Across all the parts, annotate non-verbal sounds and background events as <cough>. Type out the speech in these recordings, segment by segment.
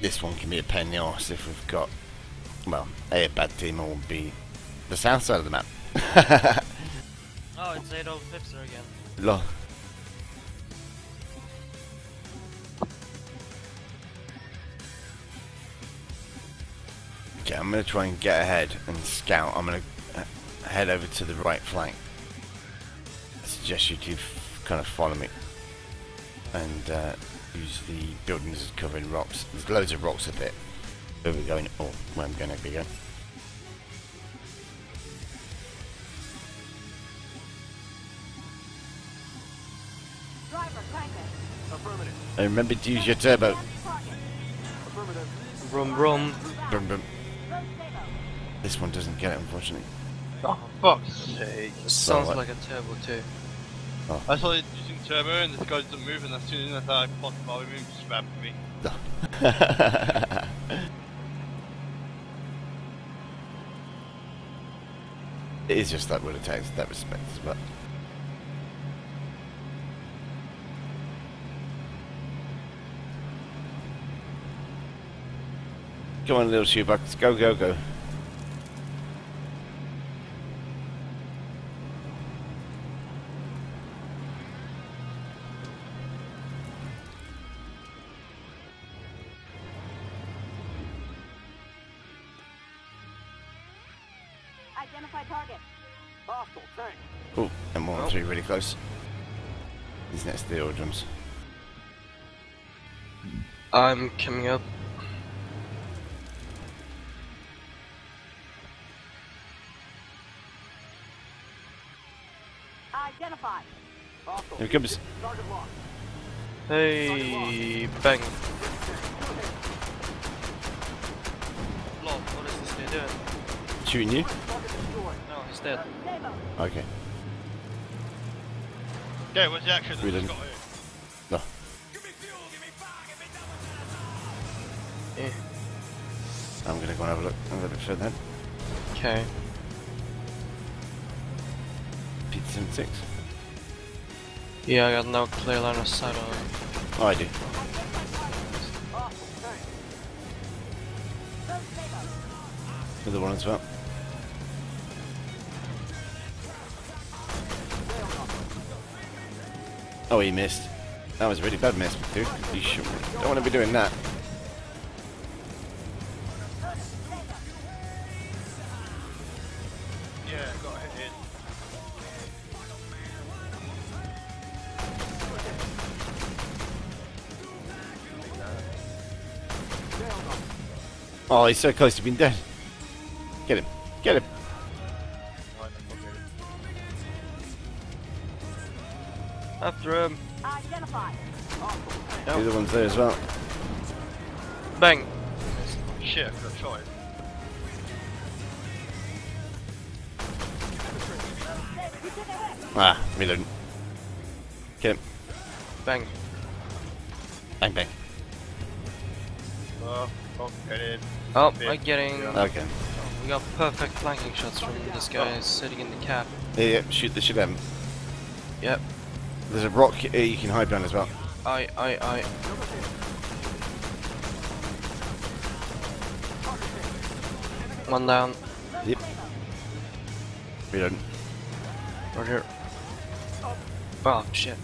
this one can be a pain in the arse if we've got, well, A, a bad team or B, the south side of the map. <laughs> Oh, it's Adolf Hitler again. Lo- Okay, I'm going to try and get ahead and scout. I'm going to head over to the right flank. I suggest you two kind of follow me and uh, use the buildings as cover in rocks. There's loads of rocks up it. Where we're going, or where I'm going to be going. Driver, tanker. Affirmative. And remember to use your turbo. Target. Affirmative. Brum brum. Brum, brum. Road stable. This one doesn't get it, unfortunately. Oh, fuck's sake. Sounds what? like a turbo too. I saw it using turbo and this guy doesn't move and as soon as I popped while we moved, just rammed me. <laughs> it is just that it takes in that respect, but Come on, little shoebox, go, go, go. Identify target. Hostile tank. Oh, and one, Oh. three, really close. He's next to the oil drums. I'm coming up. Identify. Hostile. Here he comes. Hey, bang. Lol, what is this guy doing? Shooting you? Target destroyed. No, he's dead. Okay. Okay, what's the action? We didn't. go here. No. Eh, I'm gonna go and have a look a little bit further then. Okay. PT-76. Yeah, I got no clear line of sight on him. Oh, I do. Hostile tank. Road. Another one as well. Oh, he missed. That was a really bad miss, dude. You should, don't want to be doing that. Yeah, got hit in. Oh, he's so close to being dead. Get him. Get him. After him. Identify. The other one's there as well. Bang. Shit, I could have tried. Ah, reloading. Get him. Bang. Bang, bang. Oh, oh, get in. Oh, Yeah. I'm getting. Yeah. Okay. We got perfect flanking shots from this guy sitting in the cab. Yeah, yeah, shoot the shit at him. Yep. There's a rock here you can hide behind as well. I, I, I. One down. Yep. Reloading. Roger. Oh shit.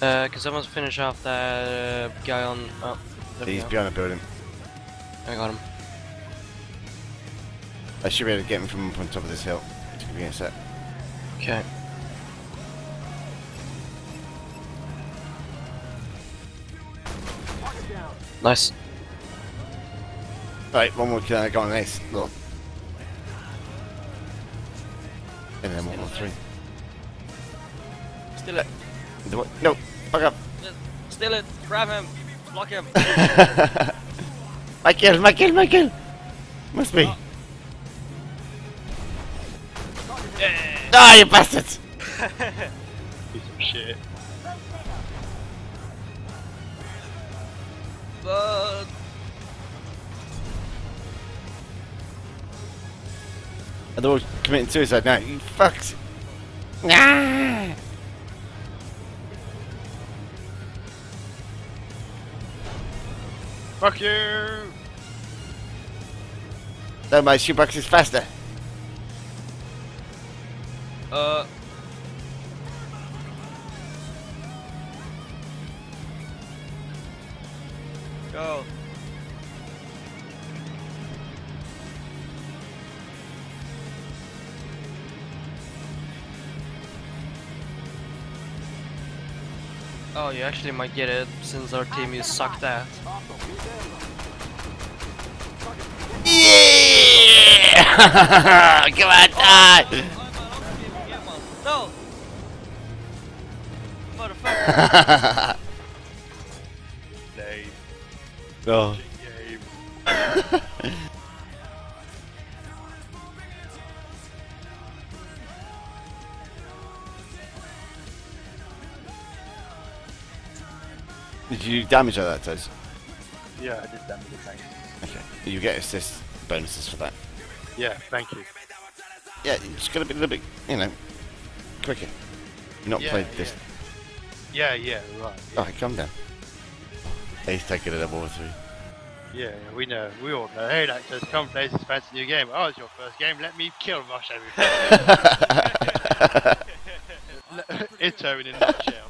Uh, can someone finish off that uh, guy on? Oh, we He's go. behind the building. I got him. I should be able to get him from up on top of this hill. Give me a sec. Okay. Nice. Right, one more kill and I got an ace. Look. And then one more three. Steal it. The what? No, fuck up. Steal it. Grab him. Block him. <laughs> my kill, my kill, my kill. Must be. Ah, you bastards! <laughs> Piece of shit. But And they're all committing suicide now. You fucks. Ah! Fuck you! No, my shoebox is faster. Uh. Go. Oh, you actually might get it since our team is sucked at. Yeah! <laughs> Come on, die! No! <laughs> Motherfucker! Oh. <laughs> Did you damage all that, Toes? Yeah, I did damage it, thanks. Okay. You get assist bonuses for that. Yeah, thank you. Yeah, it's gotta be a little bit, you know, quicker. You've not Yeah, played this. Yeah, yeah, right. Yeah, Alright, calm down. He's taking it over three. yeah, yeah, we know. We all know. Hey, Lactose, come play this fancy new game. Oh, it's your first game. Let me kill Rush everything. <laughs> <laughs> it's over in a nutshell.